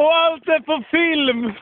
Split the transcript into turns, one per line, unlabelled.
Och allt är på film!